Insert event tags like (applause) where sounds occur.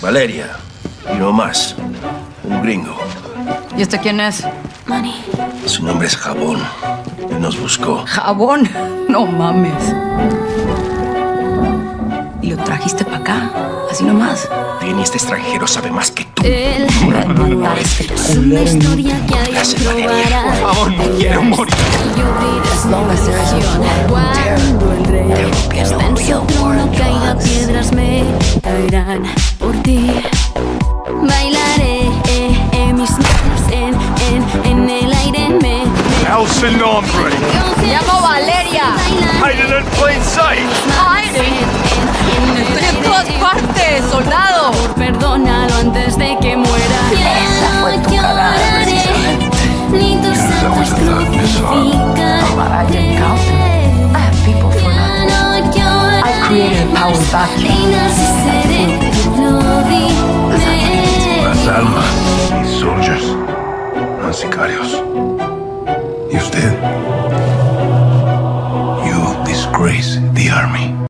Valeria. Y no más. Un gringo. ¿Y este quién es? Manny. Su nombre es Jabón. Él nos buscó. Jabón. (laughs) No mames. ¿Y lo trajiste para acá? Así nomás. Bien, y este extranjero sabe más que tú. Él es una historia que hay. Por favor, no quiero morir. Por ti. Bailaré eh, eh, mis manos en, en, en el aire me, llama Valeria. Hidden in plain sight. Estoy en todas partes, soldado. Perdónalo antes de que muera. Ya no lloraré, ni tus santos crucificaré. Created power back. Las almas y soldiers, no sicarios. Y usted, you disgrace the army.